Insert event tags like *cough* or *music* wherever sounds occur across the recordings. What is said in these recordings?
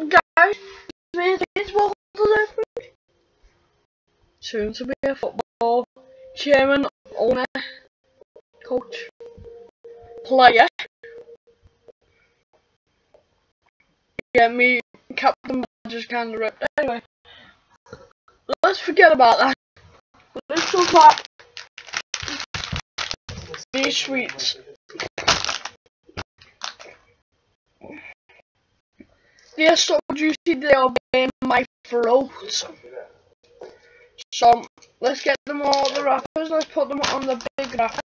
guys? Me it's welcome to the Soon to be a football chairman, owner, coach, player. Yeah, me, captain, just kind of ripped. Anyway, let's forget about that. Let's talk about these sweets. They're so juicy they are in my throat. So let's get them all the wrappers, let's put them on the big wrapper.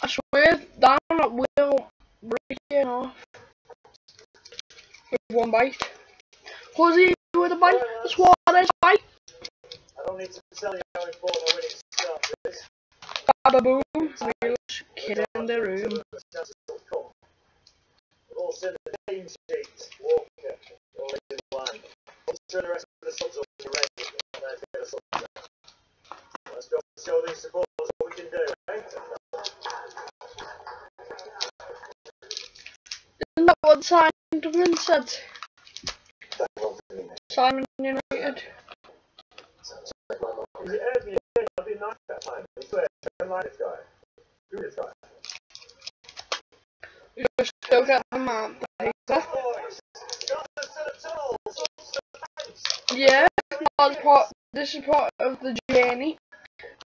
I swear down it will break it off with one bite. What's he with a bite? That's what it is bite. I don't need to tell you how important winning is. Baba boom, wheels, kid in the room. Rest of. Let's show these supporters what we can do, Simon said? Simon United. Is it Airbnb? Nice that time. I swear, guy. Who is this guy? You just still get the map paper. Boys, Scotland to the tools, ups to the pace. Yeah, part, this is part of the journey.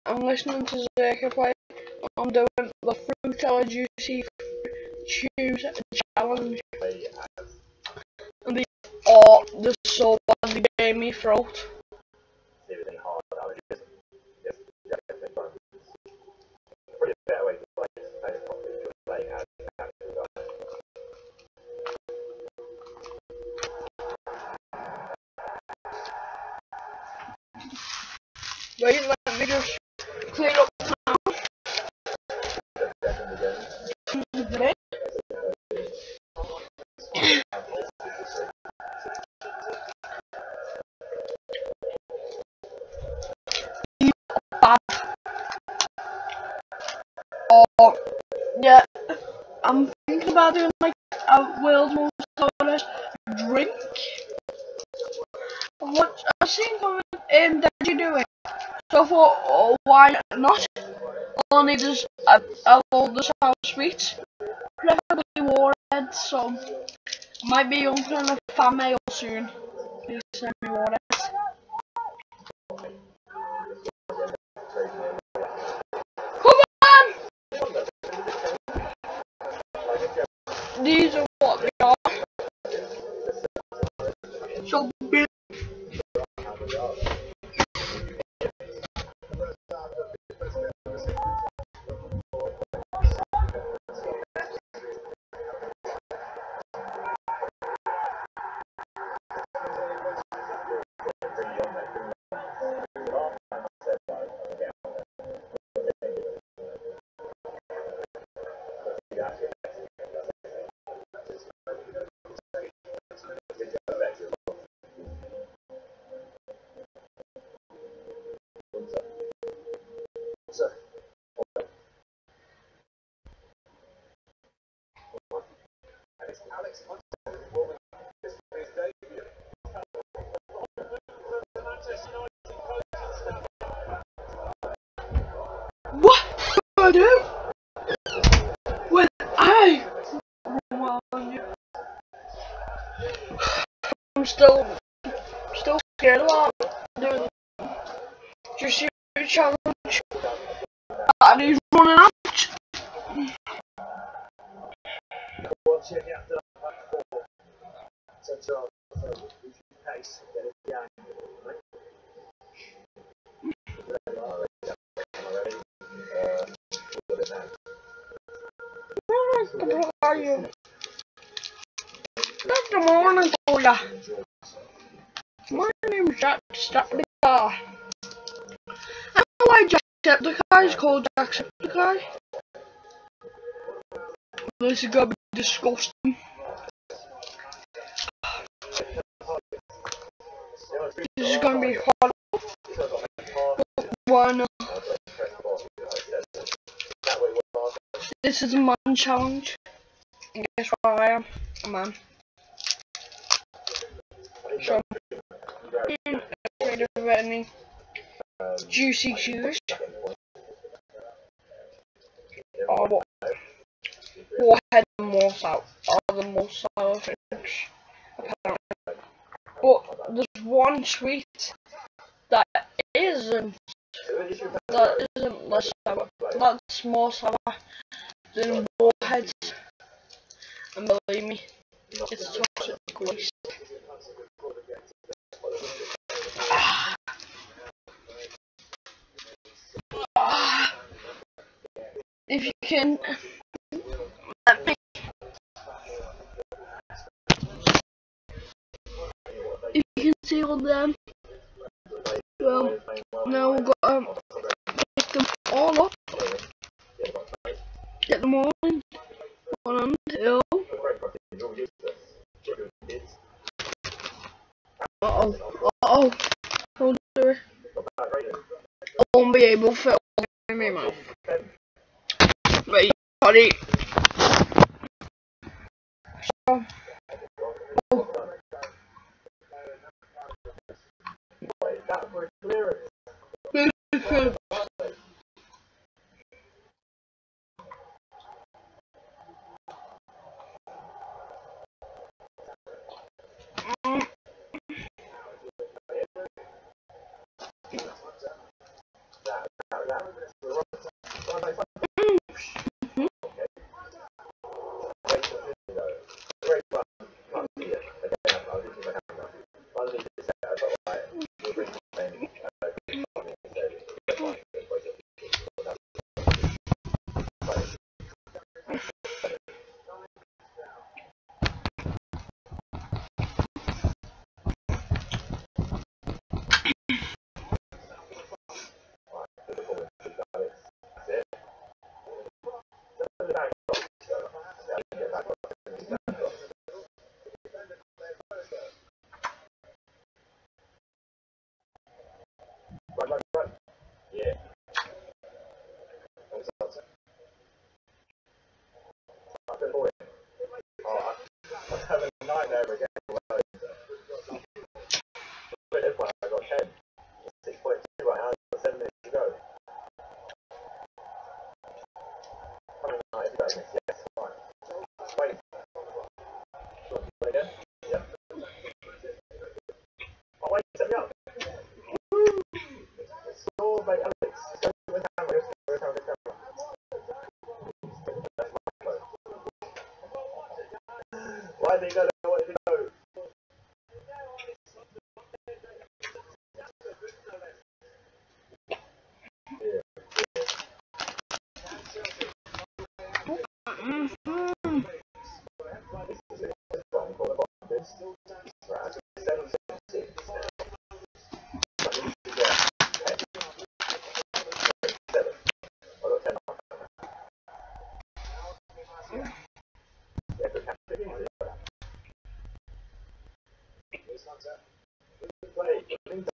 I'm listening to Zerka play. I'm doing the fruit juicy chews challenge. And the oh, the so bad they gave me throat. Everything hard, how it is. Yes, definitely fun. Pretty better way to play it. Play it properly. Play it as you have to go. Wait, let me just clean up now. Bad. Oh, yeah. I'm thinking about doing like a world's most honest drink. What I've seen someone um, that you do it. So I thought, oh, why not? All I need is a, a load of sour preferably warhead, so might be opening a fan mail soon. Please send me warheads. Four, set your reduce your pace, get it behind you, right? How are you? Good morning to ya. My name's Jacksepticeye. I know why Jacksepticeye is called Jacksepticeye. This is gonna be disgusting. This is gonna be horrible. Why not? This is a man challenge. And guess what I am? A man. So, Afraid of any juicy shoes. Or oh, what? Warhead and oh, more sour are the most sour things, apparently. But there's one sweet that isn't that isn't less sour. That's more sour than warheads. And believe me, it's toxic waste. If you can let me if you can see all them well now we've got um Gracias.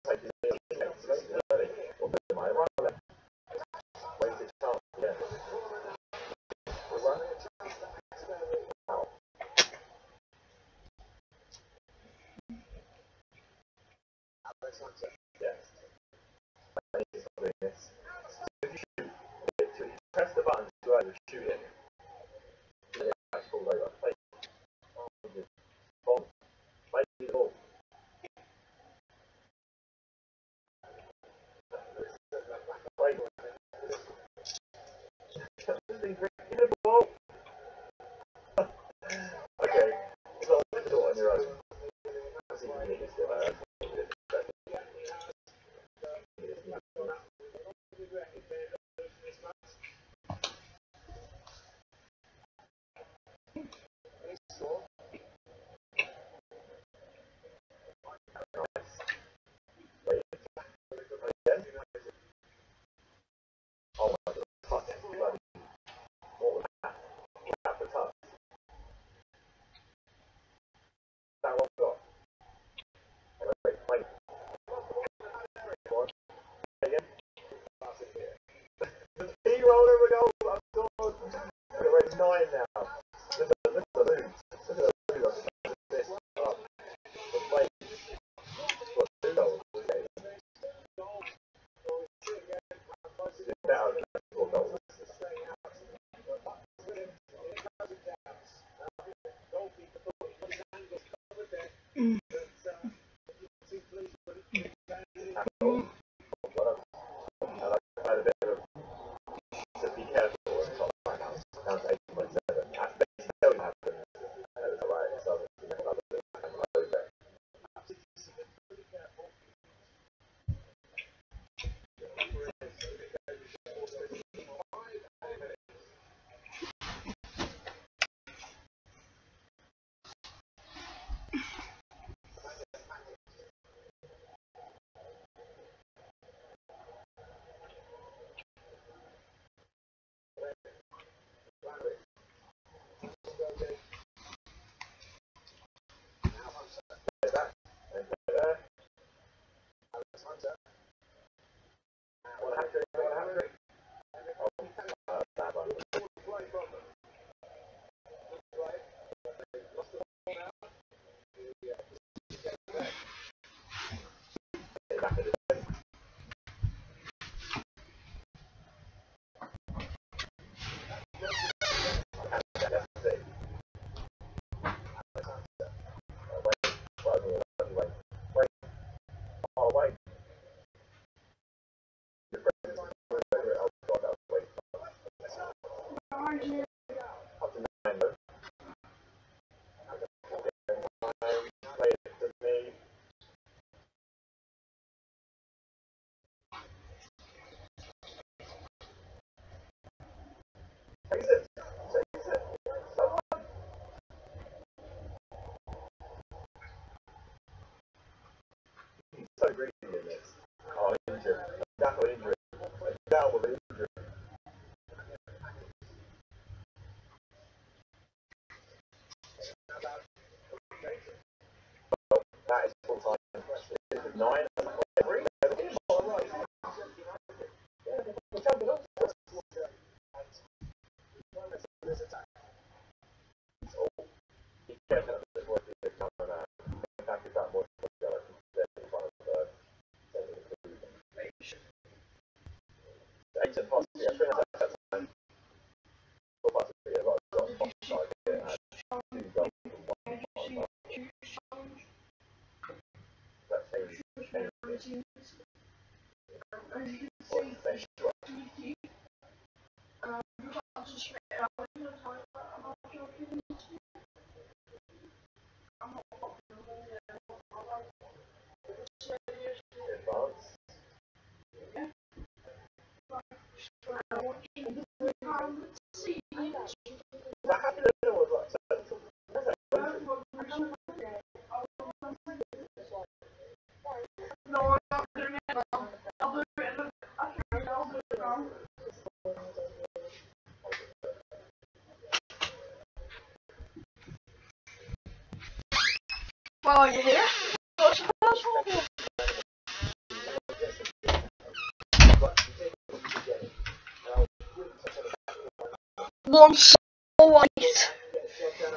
one soul light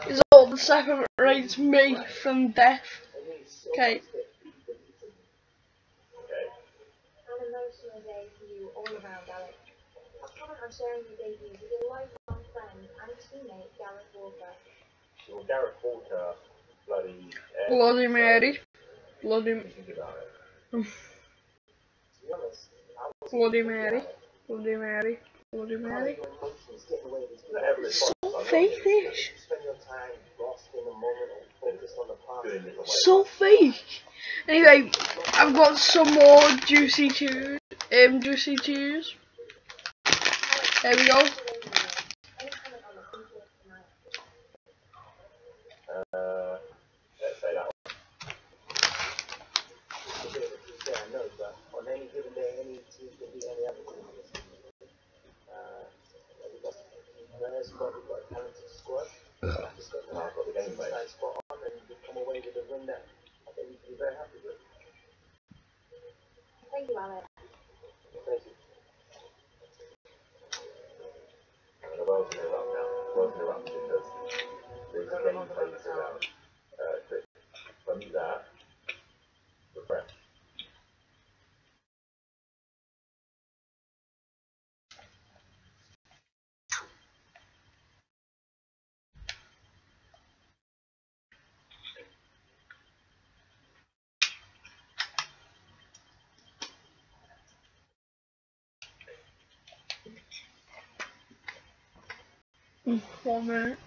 is all that separates me from death. Okay. I'm sharing the day with your lifelong friend and teammate Gareth Walker. Well, Gareth Walker, bloody. Uh, *laughs* bloody Mary. Bloody Mary. Bloody Mary. Ordinary. So fakeish. So fake. Anyway, I've got some more juicy tunes. Um, juicy tunes. There we go. spot on and come away with a win. I think we'd be very happy with. Thank you, Alan. Thank you. Up now. Up because game plays around. Uh, from that, performer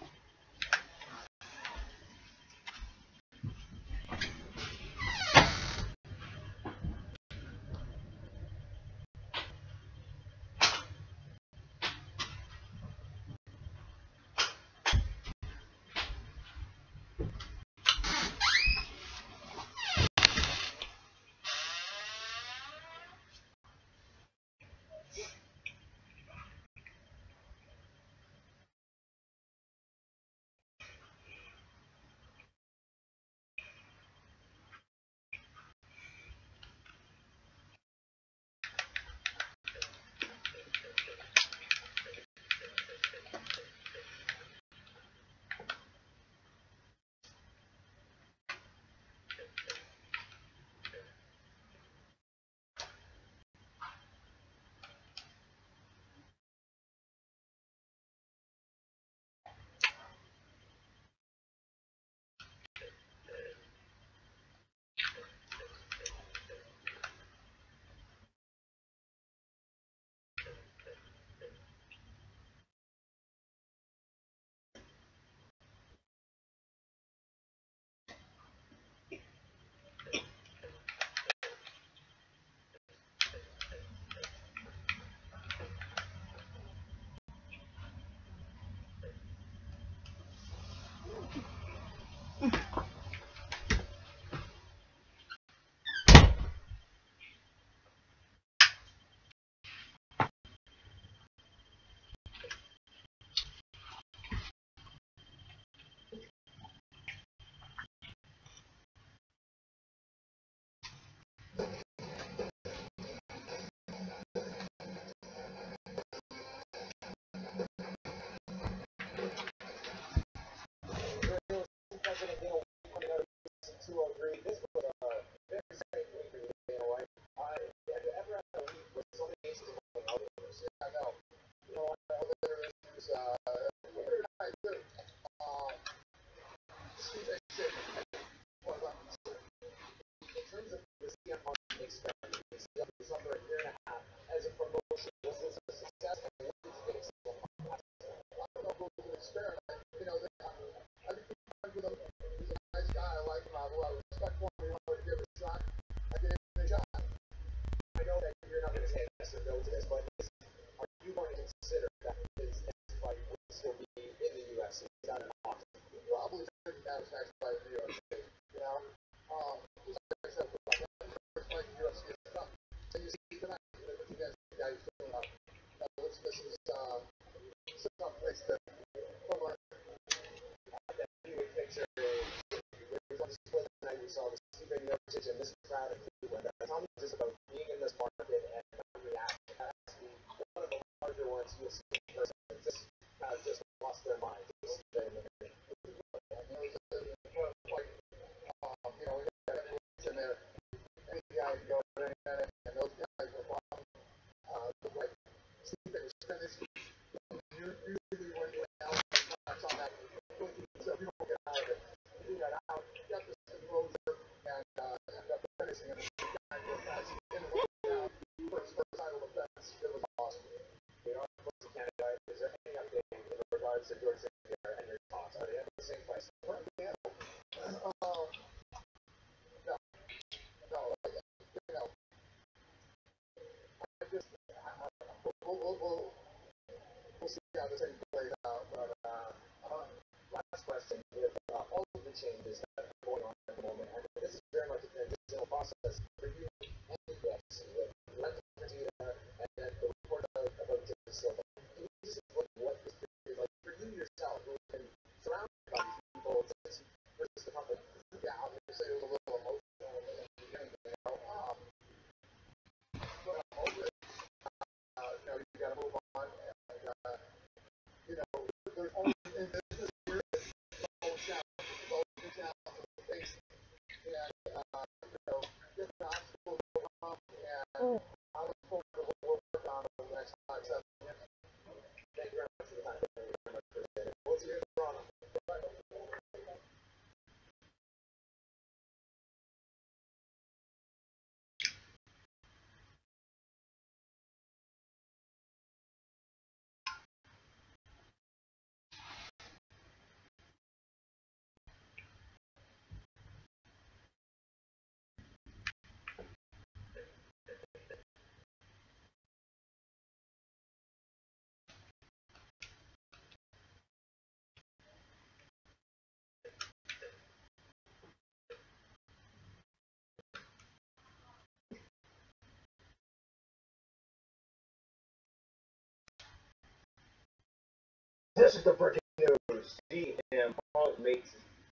This is the freaking news. CM Punk makes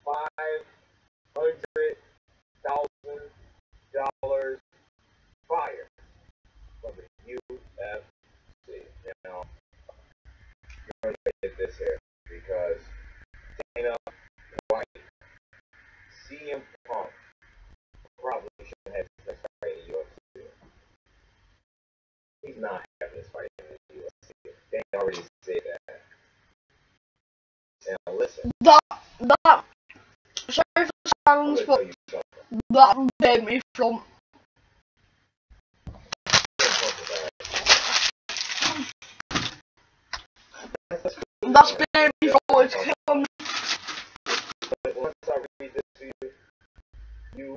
five hundred thousand dollars fire from the UFC. Now you're gonna get this here because Dana White, CM Punk probably shouldn't have this fight in the UFC. He's not having this fight in the UFC. They already said that. Now listen. That that sorry for silence, but that made me from. That's made me come. Once I this to you, you.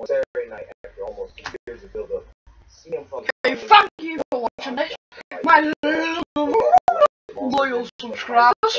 On Saturday night, after almost two years of build-up, CM Punk my little loyal subscribers.